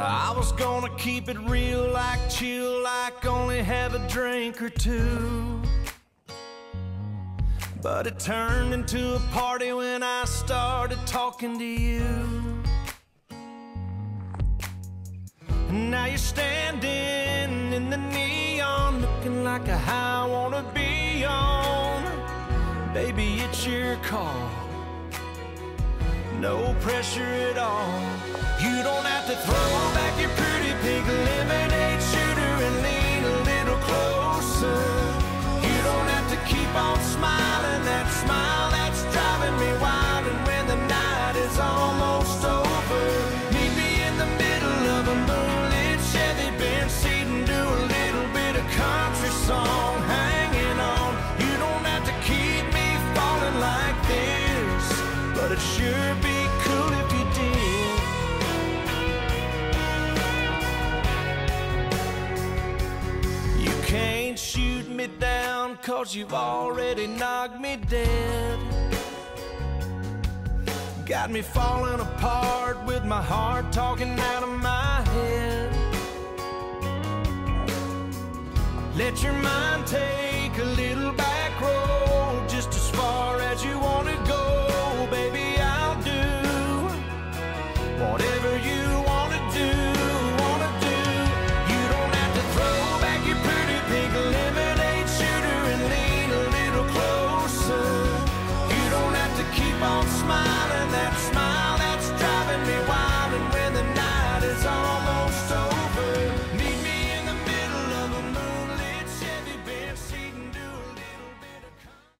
I was gonna keep it real, like chill, like only have a drink or two. But it turned into a party when I started talking to you. Now you're standing in the neon, looking like a high I wanna be on. Baby, it's your call. No pressure at all. You don't have to throw back your pretty pink shoot me down cause you've already knocked me dead. Got me falling apart with my heart talking out of my head. Let your mind take a little back road